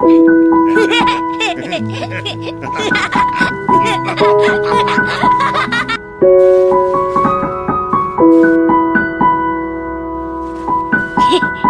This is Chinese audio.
嘿嘿。